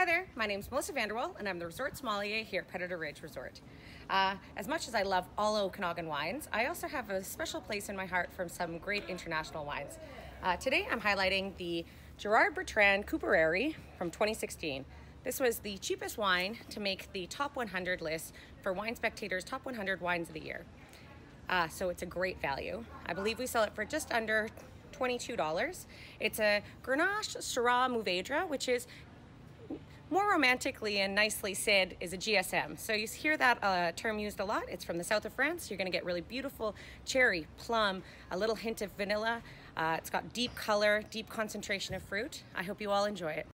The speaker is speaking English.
Hi there, my name is Melissa Van der Walle and I'm the resort sommelier here at Predator Ridge Resort. Uh, as much as I love all Okanagan wines, I also have a special place in my heart from some great international wines. Uh, today I'm highlighting the Gerard Bertrand Corbières from 2016. This was the cheapest wine to make the top 100 list for Wine Spectator's top 100 wines of the year. Uh, so it's a great value. I believe we sell it for just under $22. It's a Grenache Syrah Mourvedre, which is more romantically and nicely said is a GSM. So you hear that uh, term used a lot. It's from the south of France. You're gonna get really beautiful cherry, plum, a little hint of vanilla. Uh, it's got deep color, deep concentration of fruit. I hope you all enjoy it.